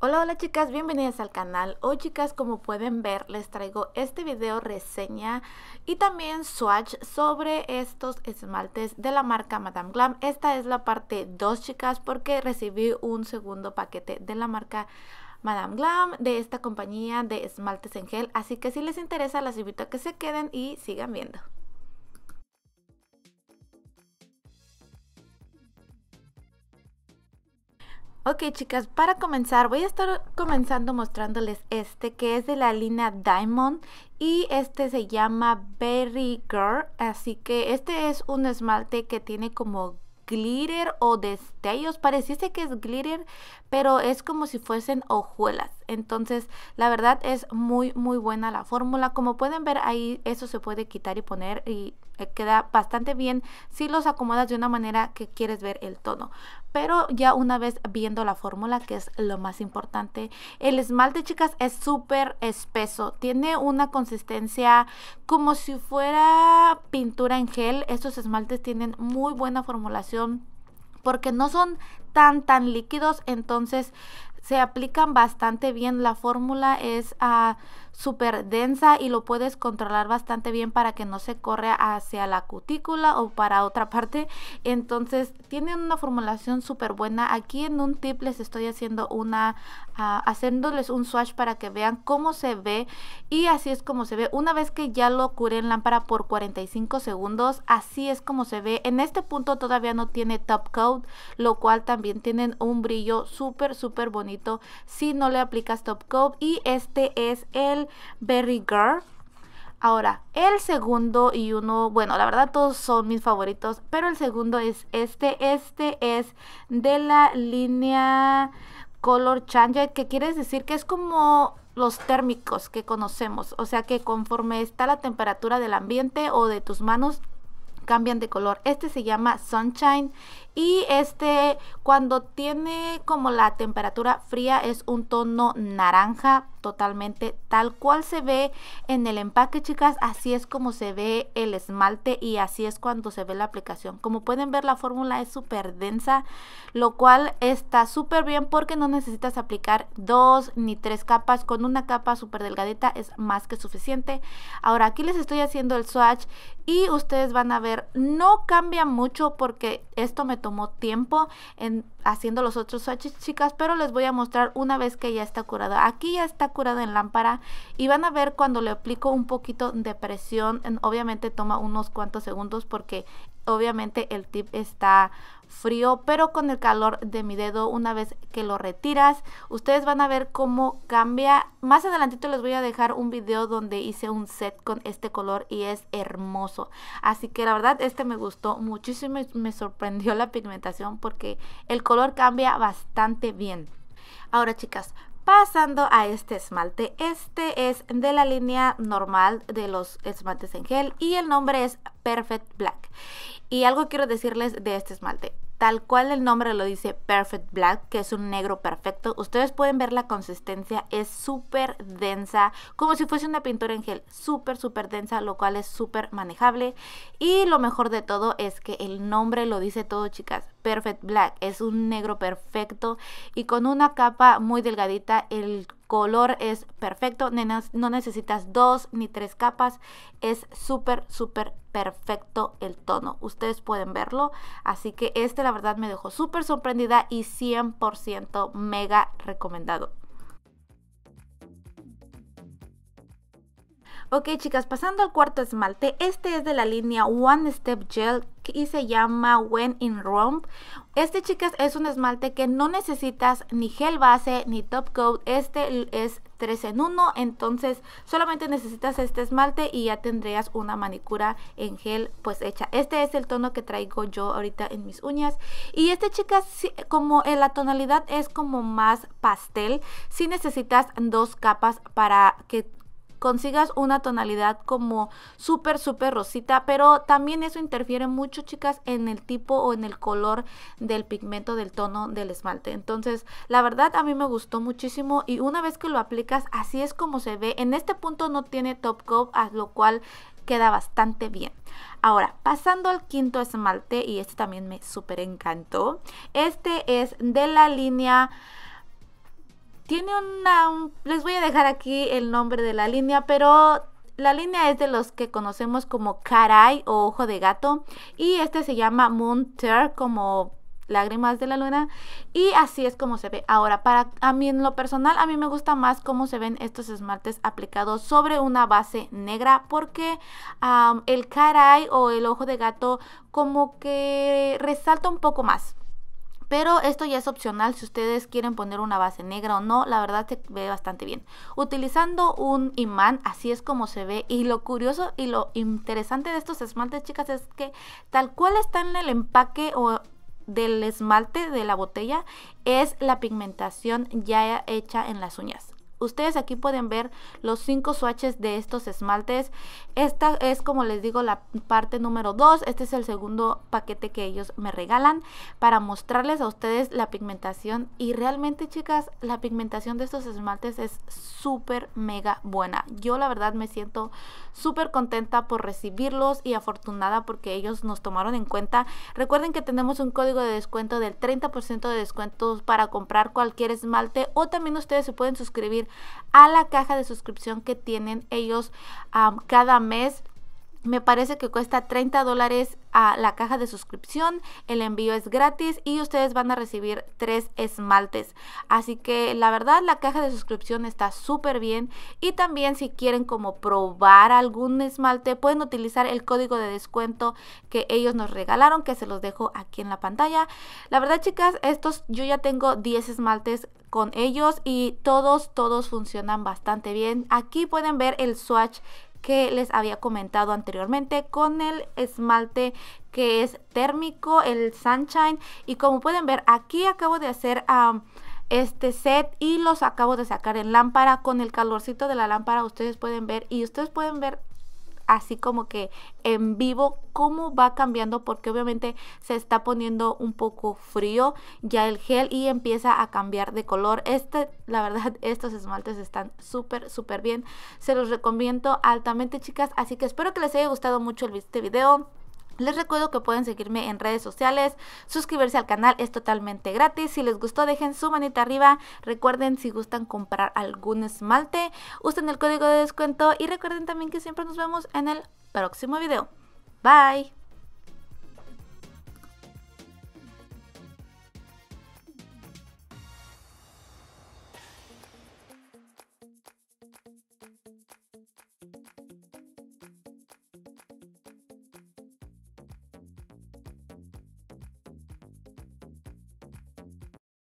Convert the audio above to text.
Hola, hola chicas, bienvenidas al canal. Hoy chicas, como pueden ver, les traigo este video reseña y también swatch sobre estos esmaltes de la marca Madame Glam. Esta es la parte 2 chicas porque recibí un segundo paquete de la marca Madame Glam de esta compañía de esmaltes en gel. Así que si les interesa, las invito a que se queden y sigan viendo. Ok chicas, para comenzar voy a estar comenzando mostrándoles este que es de la línea Diamond y este se llama Berry Girl, así que este es un esmalte que tiene como glitter o destellos, pareciese que es glitter, pero es como si fuesen hojuelas. Entonces, la verdad es muy, muy buena la fórmula. Como pueden ver ahí, eso se puede quitar y poner y eh, queda bastante bien si los acomodas de una manera que quieres ver el tono. Pero ya una vez viendo la fórmula, que es lo más importante, el esmalte, chicas, es súper espeso. Tiene una consistencia como si fuera pintura en gel. Estos esmaltes tienen muy buena formulación porque no son tan tan líquidos entonces se aplican bastante bien. La fórmula es uh, súper densa y lo puedes controlar bastante bien para que no se corre hacia la cutícula o para otra parte. Entonces tienen una formulación súper buena. Aquí en un tip les estoy haciendo una, uh, haciéndoles un swatch para que vean cómo se ve y así es como se ve. Una vez que ya lo curé en lámpara por 45 segundos, así es como se ve. En este punto todavía no tiene top coat, lo cual también tienen un brillo súper, súper bonito si no le aplicas top coat y este es el Berry Girl Ahora, el segundo y uno, bueno, la verdad todos son mis favoritos, pero el segundo es este. Este es de la línea Color Change, que quiere decir que es como los térmicos que conocemos. O sea que conforme está la temperatura del ambiente o de tus manos, cambian de color. Este se llama Sunshine y este cuando tiene como la temperatura fría es un tono naranja totalmente tal cual se ve en el empaque chicas. Así es como se ve el esmalte y así es cuando se ve la aplicación. Como pueden ver la fórmula es súper densa lo cual está súper bien porque no necesitas aplicar dos ni tres capas. Con una capa súper delgadita es más que suficiente. Ahora aquí les estoy haciendo el swatch y ustedes van a ver no cambia mucho porque esto me tomó tiempo en haciendo los otros swatches chicas pero les voy a mostrar una vez que ya está curado aquí ya está curado en lámpara y van a ver cuando le aplico un poquito de presión obviamente toma unos cuantos segundos porque obviamente el tip está frío, pero con el calor de mi dedo una vez que lo retiras, ustedes van a ver cómo cambia. Más adelantito les voy a dejar un video donde hice un set con este color y es hermoso. Así que la verdad este me gustó muchísimo y me sorprendió la pigmentación porque el color cambia bastante bien. Ahora chicas, Pasando a este esmalte, este es de la línea normal de los esmaltes en gel y el nombre es Perfect Black. Y algo quiero decirles de este esmalte tal cual el nombre lo dice Perfect Black, que es un negro perfecto. Ustedes pueden ver la consistencia, es súper densa, como si fuese una pintura en gel, súper, súper densa, lo cual es súper manejable. Y lo mejor de todo es que el nombre lo dice todo, chicas. Perfect Black. Es un negro perfecto y con una capa muy delgadita, el color es perfecto, no necesitas dos ni tres capas, es súper, súper perfecto el tono, ustedes pueden verlo, así que este la verdad me dejó súper sorprendida y 100% mega recomendado. Ok chicas, pasando al cuarto esmalte, este es de la línea One Step Gel y se llama When in Rome. Este chicas es un esmalte que no necesitas ni gel base ni top coat, este es 3 en 1, entonces solamente necesitas este esmalte y ya tendrías una manicura en gel pues hecha. Este es el tono que traigo yo ahorita en mis uñas y este chicas como en la tonalidad es como más pastel, si necesitas dos capas para que consigas una tonalidad como súper, súper rosita, pero también eso interfiere mucho, chicas, en el tipo o en el color del pigmento del tono del esmalte. Entonces, la verdad a mí me gustó muchísimo y una vez que lo aplicas, así es como se ve. En este punto no tiene top coat, a lo cual queda bastante bien. Ahora, pasando al quinto esmalte, y este también me súper encantó. Este es de la línea tiene una... Les voy a dejar aquí el nombre de la línea, pero la línea es de los que conocemos como caray o ojo de gato y este se llama Moon Tear como lágrimas de la luna y así es como se ve. Ahora para a mí en lo personal a mí me gusta más cómo se ven estos esmaltes aplicados sobre una base negra porque el caray o el ojo de gato como que resalta un poco más pero esto ya es opcional si ustedes quieren poner una base negra o no, la verdad se ve bastante bien. Utilizando un imán, así es como se ve. Y lo curioso y lo interesante de estos esmaltes, chicas, es que tal cual está en el empaque o del esmalte de la botella, es la pigmentación ya hecha en las uñas. Ustedes aquí pueden ver los cinco swatches de estos esmaltes. Esta es como les digo la parte número 2. Este es el segundo paquete que ellos me regalan para mostrarles a ustedes la pigmentación. Y realmente chicas, la pigmentación de estos esmaltes es súper mega buena. Yo la verdad me siento súper contenta por recibirlos y afortunada porque ellos nos tomaron en cuenta. Recuerden que tenemos un código de descuento del 30% de descuentos para comprar cualquier esmalte o también ustedes se pueden suscribir a la caja de suscripción que tienen ellos cada mes me parece que cuesta 30 dólares a la caja de suscripción. El envío es gratis y ustedes van a recibir tres esmaltes. Así que la verdad la caja de suscripción está súper bien. Y también si quieren como probar algún esmalte pueden utilizar el código de descuento que ellos nos regalaron que se los dejo aquí en la pantalla. La verdad chicas, estos yo ya tengo 10 esmaltes con ellos y todos, todos funcionan bastante bien. Aquí pueden ver el swatch que les había comentado anteriormente con el esmalte que es térmico, el Sunshine. Y como pueden ver, aquí acabo de hacer... este set y los acabo de sacar en lámpara con el calorcito de la lámpara ustedes pueden ver y ustedes pueden ver así como que en vivo cómo va cambiando porque obviamente se está poniendo un poco frío ya el gel y empieza a cambiar de color. Este, la verdad, estos esmaltes están súper, súper bien. Se los recomiendo altamente, chicas. Así que espero que les haya gustado mucho este video. Les recuerdo que pueden seguirme en redes sociales, suscribirse al canal es totalmente gratis. Si les gustó dejen su manita arriba. Recuerden si gustan comprar algún esmalte, usen el código de descuento y recuerden también que siempre nos vemos en el próximo video. Bye.